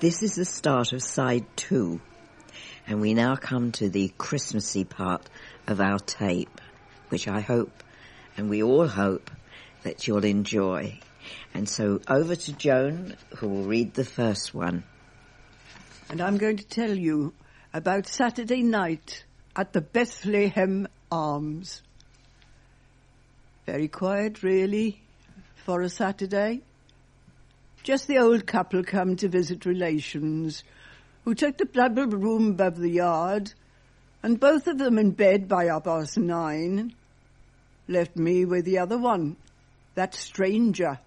This is the start of side two, and we now come to the Christmassy part of our tape, which I hope, and we all hope, that you'll enjoy. And so over to Joan, who will read the first one. And I'm going to tell you about Saturday night at the Bethlehem Arms. Very quiet, really, for a Saturday. Just the old couple come to visit relations who took the double room above the yard and both of them in bed by half past nine. Left me with the other one, that stranger.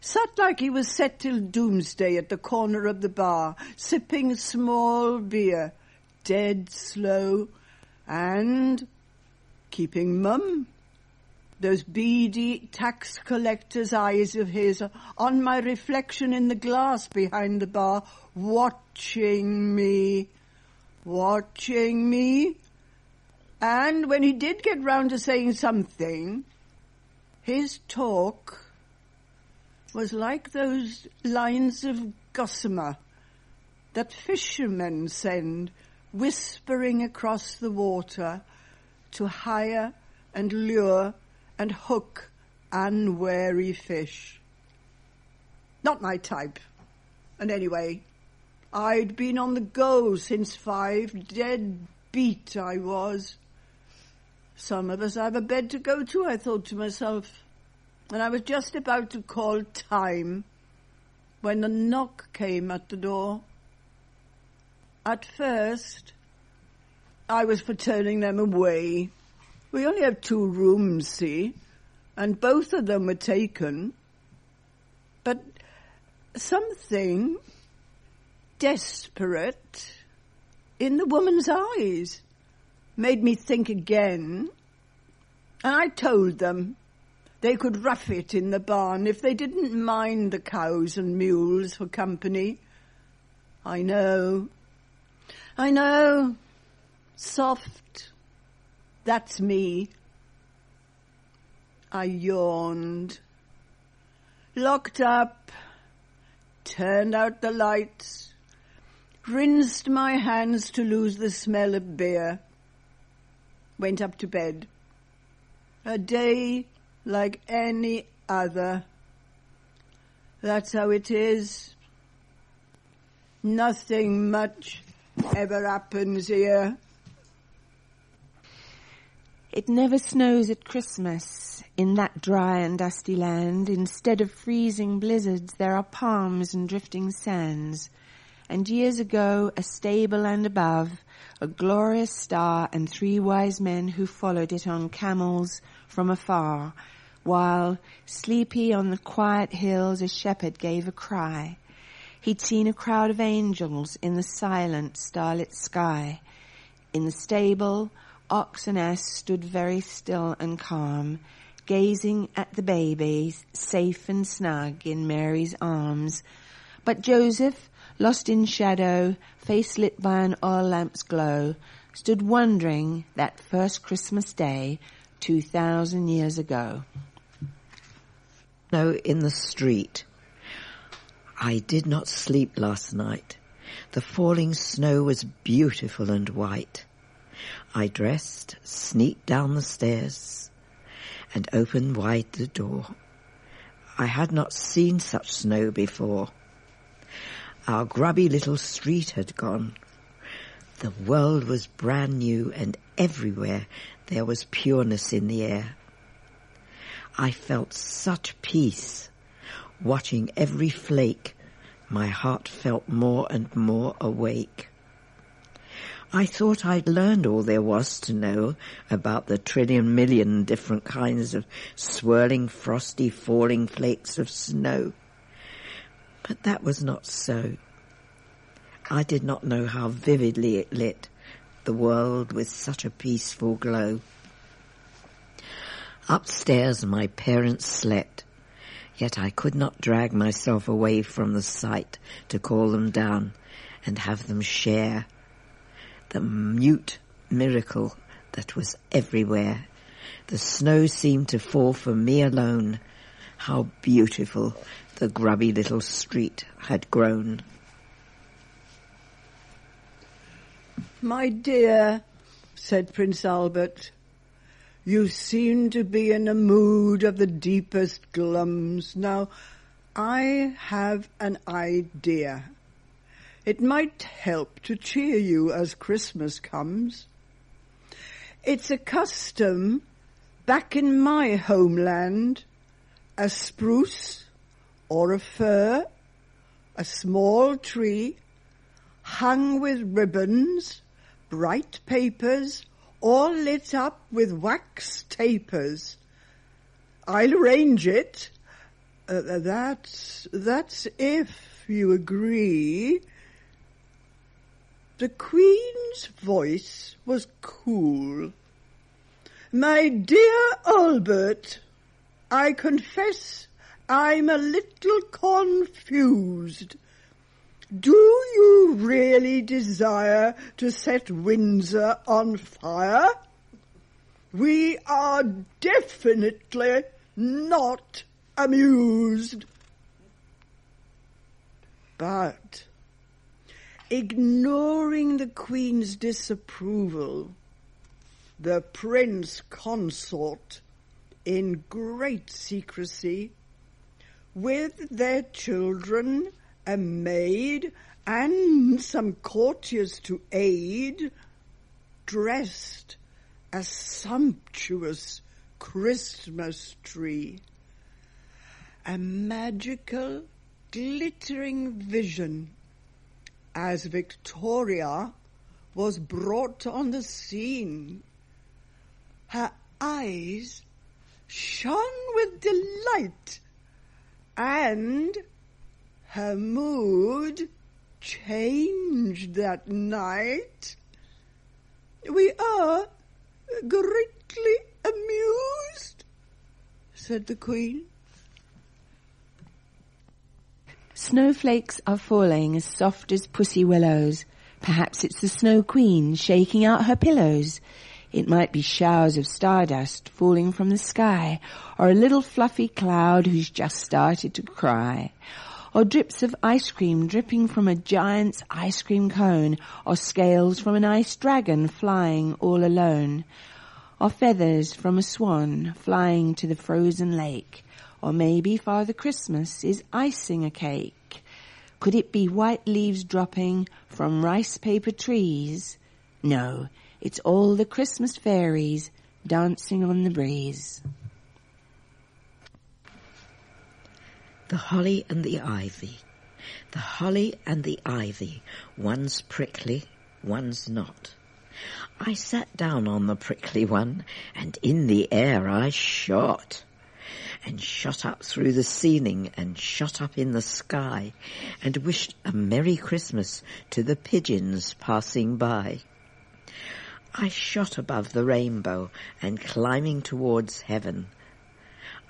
Sat like he was set till doomsday at the corner of the bar, sipping small beer, dead slow, and keeping mum those beady tax collector's eyes of his on my reflection in the glass behind the bar, watching me, watching me. And when he did get round to saying something, his talk was like those lines of gossamer that fishermen send whispering across the water to hire and lure and hook unwary fish. Not my type. And anyway, I'd been on the go since five, dead beat I was. Some of us have a bed to go to, I thought to myself. And I was just about to call time when the knock came at the door. At first, I was for turning them away. We only have two rooms, see, and both of them were taken. But something desperate in the woman's eyes made me think again. And I told them they could rough it in the barn if they didn't mind the cows and mules for company. I know. I know. Soft that's me. I yawned. Locked up, turned out the lights, rinsed my hands to lose the smell of beer, went up to bed. A day like any other. That's how it is. Nothing much ever happens here. It never snows at Christmas in that dry and dusty land. Instead of freezing blizzards, there are palms and drifting sands. And years ago, a stable and above, a glorious star and three wise men who followed it on camels from afar, while, sleepy on the quiet hills, a shepherd gave a cry. He'd seen a crowd of angels in the silent starlit sky. In the stable, ox and ass stood very still and calm, gazing at the baby safe and snug in Mary's arms. But Joseph, lost in shadow, face lit by an oil lamp's glow, stood wondering that first Christmas day two thousand years ago. No, in the street. I did not sleep last night. The falling snow was beautiful and white. I dressed, sneaked down the stairs, and opened wide the door. I had not seen such snow before. Our grubby little street had gone. The world was brand new and everywhere there was pureness in the air. I felt such peace. Watching every flake, my heart felt more and more awake. I thought I'd learned all there was to know about the trillion million different kinds of swirling, frosty, falling flakes of snow. But that was not so. I did not know how vividly it lit the world with such a peaceful glow. Upstairs my parents slept, yet I could not drag myself away from the sight to call them down and have them share the mute miracle that was everywhere. The snow seemed to fall for me alone. How beautiful the grubby little street had grown. My dear, said Prince Albert, you seem to be in a mood of the deepest glums. Now, I have an idea. It might help to cheer you as Christmas comes. It's a custom back in my homeland, a spruce or a fir, a small tree, hung with ribbons, bright papers, all lit up with wax tapers. I'll arrange it. Uh, that's, that's if you agree. The Queen's voice was cool. My dear Albert, I confess I'm a little confused. Do you really desire to set Windsor on fire? We are definitely not amused. But ignoring the Queen's disapproval, the Prince Consort, in great secrecy, with their children, a maid, and some courtiers to aid, dressed a sumptuous Christmas tree. A magical, glittering vision as Victoria was brought on the scene. Her eyes shone with delight and her mood changed that night. We are greatly amused, said the Queen. Snowflakes are falling as soft as pussy willows. Perhaps it's the Snow Queen shaking out her pillows. It might be showers of stardust falling from the sky, or a little fluffy cloud who's just started to cry, or drips of ice cream dripping from a giant's ice cream cone, or scales from an ice dragon flying all alone, or feathers from a swan flying to the frozen lake, or maybe Father Christmas is icing a cake. Could it be white leaves dropping from rice paper trees? No, it's all the Christmas fairies dancing on the breeze. The holly and the ivy. The holly and the ivy, one's prickly, one's not. I sat down on the prickly one, and in the air I shot, and shot up through the ceiling, and shot up in the sky, and wished a Merry Christmas to the pigeons passing by. I shot above the rainbow, and climbing towards heaven,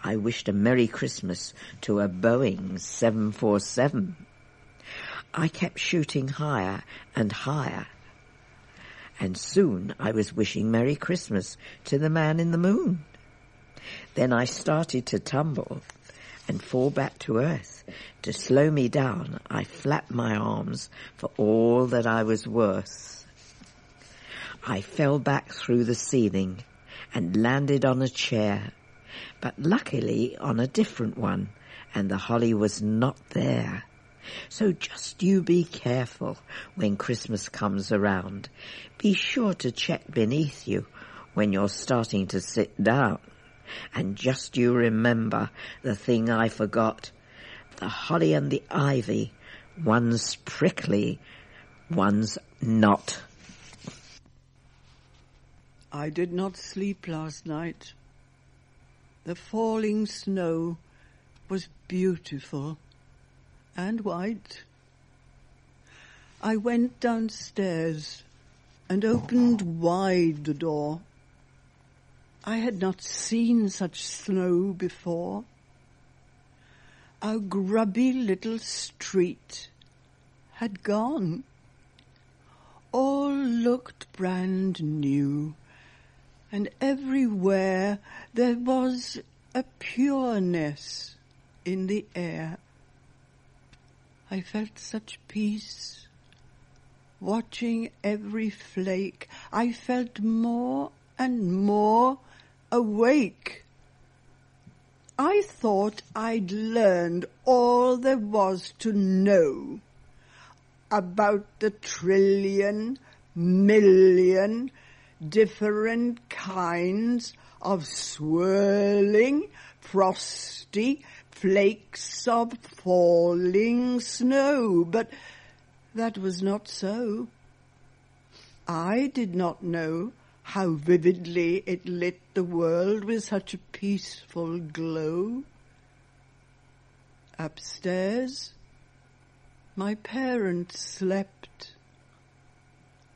I wished a Merry Christmas to a Boeing 747. I kept shooting higher and higher. And soon I was wishing Merry Christmas to the man in the moon. Then I started to tumble and fall back to earth. To slow me down, I flapped my arms for all that I was worth. I fell back through the ceiling and landed on a chair but luckily on a different one, and the holly was not there. So just you be careful when Christmas comes around. Be sure to check beneath you when you're starting to sit down. And just you remember the thing I forgot. The holly and the ivy, one's prickly, one's not. I did not sleep last night. The falling snow was beautiful and white. I went downstairs and opened wide the door. I had not seen such snow before. Our grubby little street had gone. All looked brand new and everywhere there was a pureness in the air. I felt such peace, Watching every flake, I felt more and more awake. I thought I'd learned all there was to know about the trillion, million different kinds of swirling, frosty flakes of falling snow. But that was not so. I did not know how vividly it lit the world with such a peaceful glow. Upstairs, my parents slept.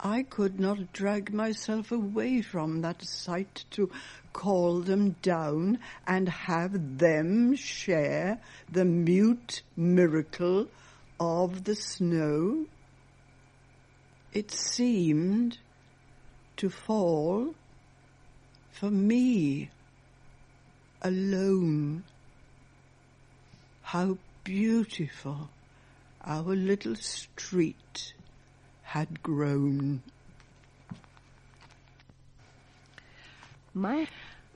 I could not drag myself away from that sight to call them down and have them share the mute miracle of the snow. It seemed to fall for me alone. How beautiful our little street had grown. My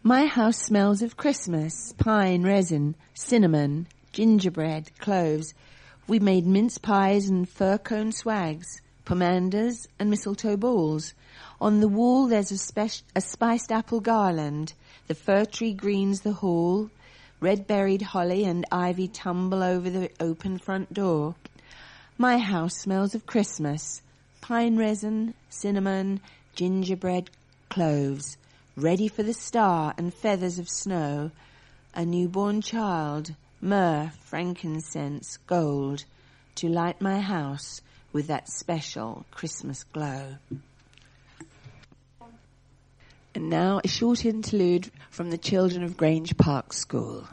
my house smells of Christmas, pine, resin, cinnamon, gingerbread, cloves. We made mince pies and fir cone swags, pomanders and mistletoe balls. On the wall there's a, spec- a spiced apple garland. The fir tree greens the hall. Red berried holly and ivy tumble over the open front door. My house smells of Christmas. Pine resin, cinnamon, gingerbread, cloves. Ready for the star and feathers of snow. A newborn child, myrrh, frankincense, gold. To light my house with that special Christmas glow. And now a short interlude from the children of Grange Park School.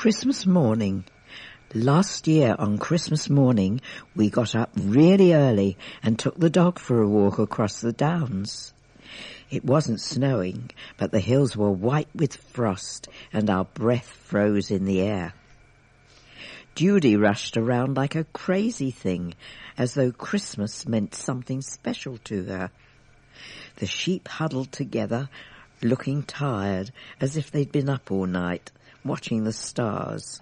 Christmas morning. Last year on Christmas morning, we got up really early and took the dog for a walk across the downs. It wasn't snowing, but the hills were white with frost and our breath froze in the air. Judy rushed around like a crazy thing, as though Christmas meant something special to her. The sheep huddled together, looking tired, as if they'd been up all night, watching the stars.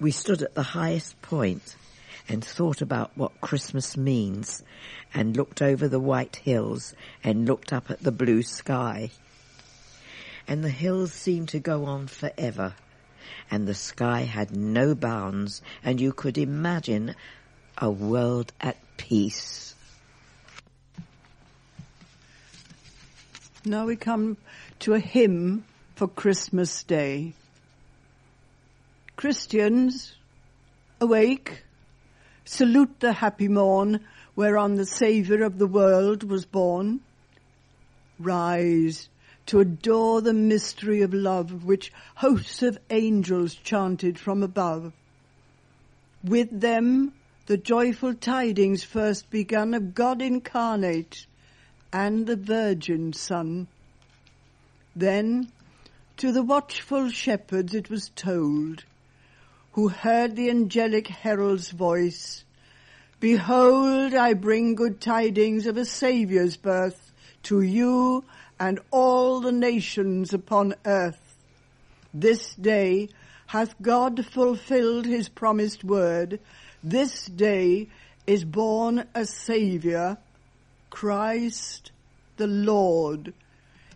We stood at the highest point and thought about what Christmas means and looked over the white hills and looked up at the blue sky. And the hills seemed to go on forever and the sky had no bounds and you could imagine a world at peace. Now we come to a hymn for Christmas Day. Christians, awake, salute the happy morn whereon the Saviour of the world was born. Rise to adore the mystery of love which hosts of angels chanted from above. With them the joyful tidings first begun of God incarnate and the Virgin Son. Then to the watchful shepherds it was told, who heard the angelic herald's voice, Behold, I bring good tidings of a Saviour's birth to you and all the nations upon earth. This day hath God fulfilled his promised word. This day is born a Saviour, Christ the Lord.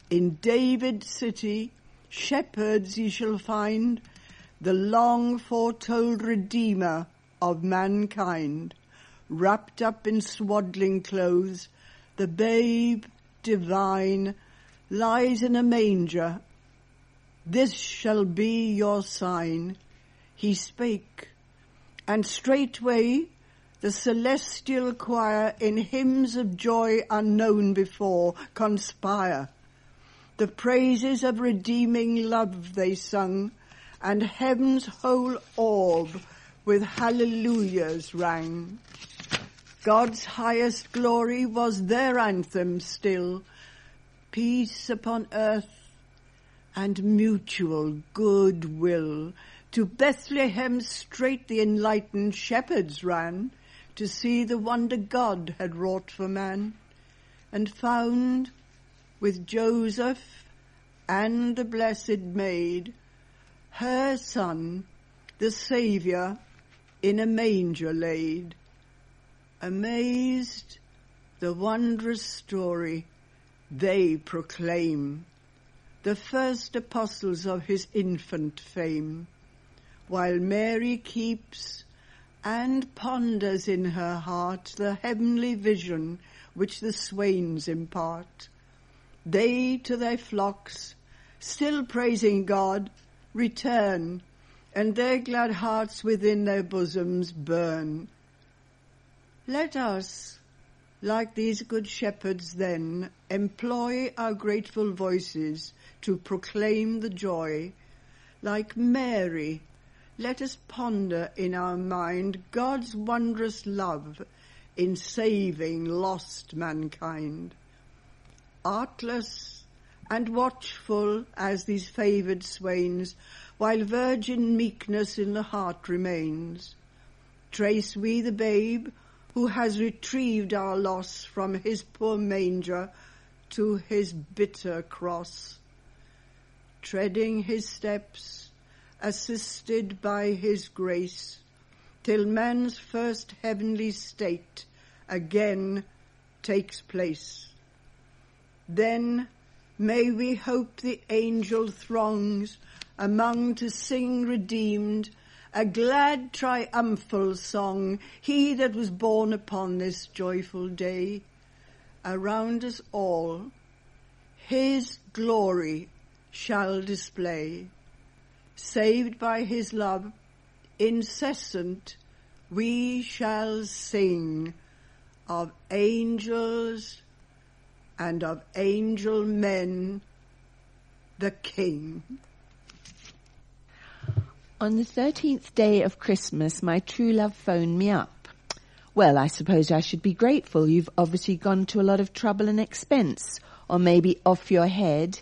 In David's city, shepherds ye shall find, the long foretold Redeemer of mankind. Wrapped up in swaddling clothes, the babe divine lies in a manger. This shall be your sign. He spake, and straightway the celestial choir in hymns of joy unknown before conspire. The praises of redeeming love they sung, and heaven's whole orb with hallelujahs rang. God's highest glory was their anthem still, peace upon earth and mutual goodwill. To Bethlehem straight the enlightened shepherds ran to see the wonder God had wrought for man, and found with Joseph and the Blessed Maid her son, the Saviour, in a manger laid. Amazed, the wondrous story they proclaim, the first apostles of his infant fame, while Mary keeps and ponders in her heart the heavenly vision which the swains impart. They to their flocks, still praising God, return, and their glad hearts within their bosoms burn. Let us, like these good shepherds then, employ our grateful voices to proclaim the joy. Like Mary, let us ponder in our mind God's wondrous love in saving lost mankind. Artless and watchful as these favoured swains, while virgin meekness in the heart remains, trace we the babe who has retrieved our loss from his poor manger to his bitter cross. Treading his steps, assisted by his grace, till man's first heavenly state again takes place. Then may we hope the angel throngs among to sing redeemed a glad triumphal song, he that was born upon this joyful day, around us all, his glory shall display. Saved by his love, incessant, we shall sing of angels and of angel men, the King. On the 13th day of Christmas, my true love phoned me up. Well, I suppose I should be grateful. You've obviously gone to a lot of trouble and expense, or maybe off your head.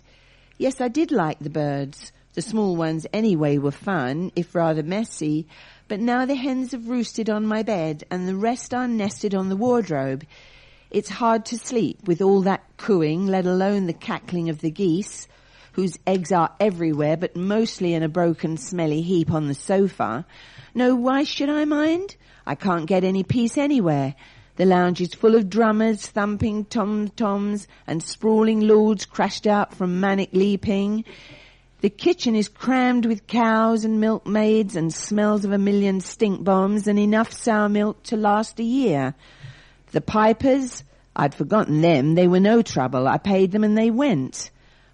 Yes, I did like the birds. The small ones anyway were fun, if rather messy, but now the hens have roosted on my bed and the rest are nested on the wardrobe. It's hard to sleep with all that cooing, let alone the cackling of the geese whose eggs are everywhere but mostly in a broken smelly heap on the sofa. No, why should I mind? I can't get any peace anywhere. The lounge is full of drummers thumping tom-toms and sprawling lords crashed out from manic leaping. The kitchen is crammed with cows and milkmaids and smells of a million stink bombs and enough sour milk to last a year. The pipers, I'd forgotten them. They were no trouble. I paid them and they went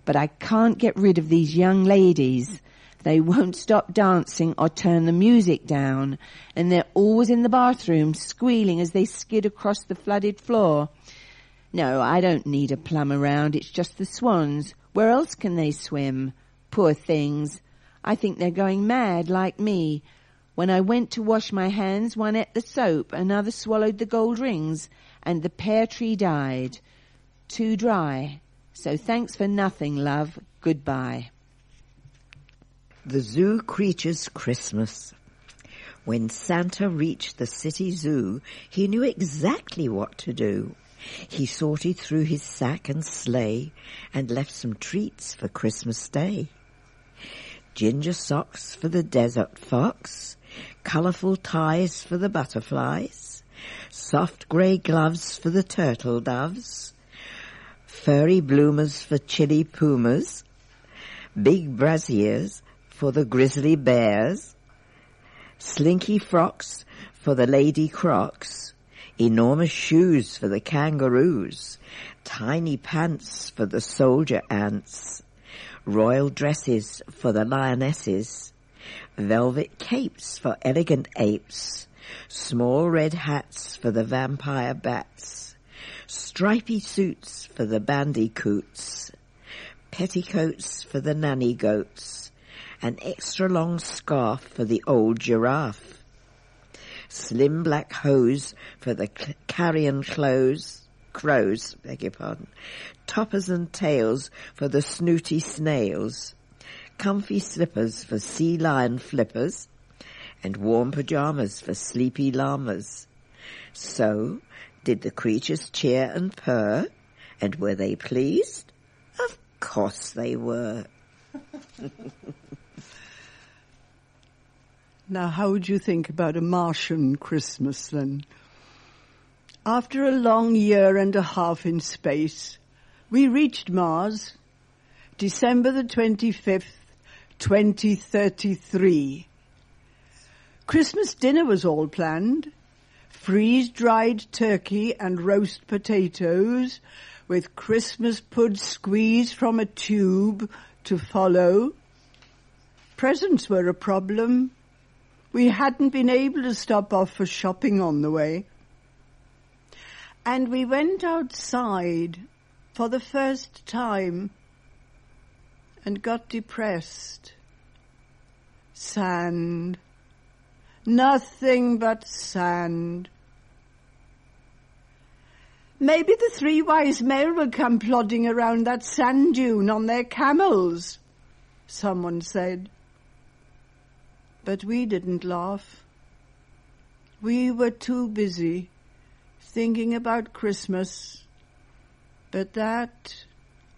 but I can't get rid of these young ladies. They won't stop dancing or turn the music down, and they're always in the bathroom squealing as they skid across the flooded floor. No, I don't need a plum around, it's just the swans. Where else can they swim? Poor things. I think they're going mad like me. When I went to wash my hands, one ate the soap, another swallowed the gold rings, and the pear tree died. Too dry. So thanks for nothing, love. Goodbye. The Zoo Creature's Christmas. When Santa reached the city zoo, he knew exactly what to do. He sorted through his sack and sleigh and left some treats for Christmas Day. Ginger socks for the desert fox, colourful ties for the butterflies, soft grey gloves for the turtle doves, furry bloomers for chili pumas, big brassiers for the grizzly bears, slinky frocks for the lady crocs, enormous shoes for the kangaroos, tiny pants for the soldier ants, royal dresses for the lionesses, velvet capes for elegant apes, small red hats for the vampire bats, stripy suits for the bandicoots, petticoats for the nanny goats, an extra long scarf for the old giraffe, slim black hose for the carrion clothes, crows, beg your pardon, toppers and tails for the snooty snails, comfy slippers for sea lion flippers, and warm pajamas for sleepy llamas. So, did the creatures cheer and purr, and were they pleased? Of course they were. Now, how would you think about a Martian Christmas then? After a long year and a half in space, we reached Mars, December the 25th, 2033. Christmas dinner was all planned. Freeze-dried turkey and roast potatoes with Christmas pud squeezed from a tube to follow. Presents were a problem. We hadn't been able to stop off for shopping on the way. And we went outside for the first time and got depressed. Sand. Nothing but sand. Maybe the three wise men will come plodding around that sand dune on their camels, someone said. But we didn't laugh. We were too busy thinking about Christmas. But that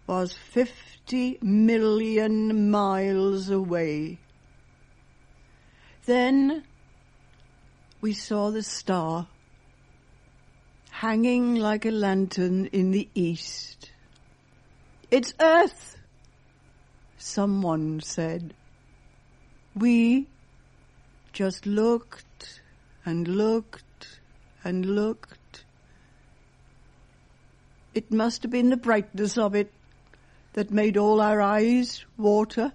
was 50 million miles away. Then we saw the star hanging like a lantern in the east. It's Earth, someone said. We just looked and looked and looked. It must have been the brightness of it that made all our eyes water.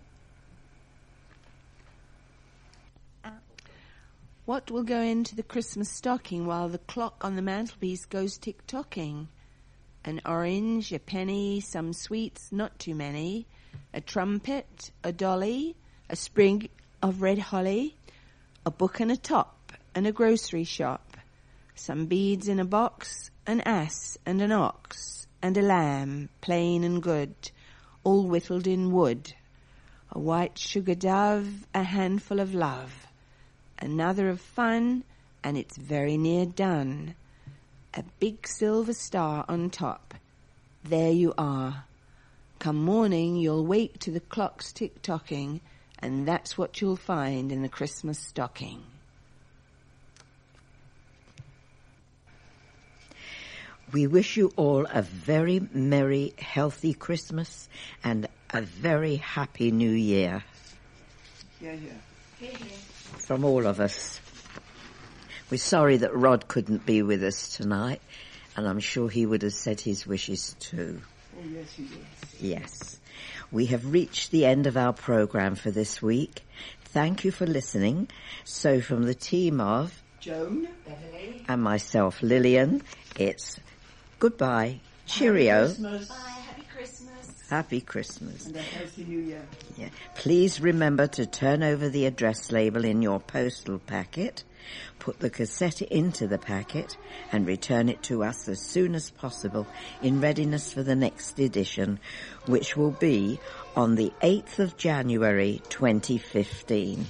What will go into the Christmas stocking while the clock on the mantelpiece goes tick-tocking? An orange, a penny, some sweets, not too many, a trumpet, a dolly, a sprig of red holly, a book and a top, and a grocery shop, some beads in a box, an ass and an ox, and a lamb, plain and good, all whittled in wood, a white sugar dove, a handful of love, another of fun, and it's very near done. A big silver star on top. There you are. Come morning, you'll wake to the clocks tick-tocking, and that's what you'll find in the Christmas stocking. We wish you all a very merry, healthy Christmas and a very happy new year Yeah, yeah. from all of us. We're sorry that Rod couldn't be with us tonight, and I'm sure he would have said his wishes too. Oh, yes, he did. Yes. We have reached the end of our program for this week. Thank you for listening. So from the team of Joan? Beverley, and myself, Lilian, it's goodbye, cheerio, Christmas Happy Christmas. happy Christmas. and a healthy new year. Yeah. Please remember to turn over the address label in your postal packet, put the cassette into the packet, and return it to us as soon as possible in readiness for the next edition, which will be on the 8th of January 2015.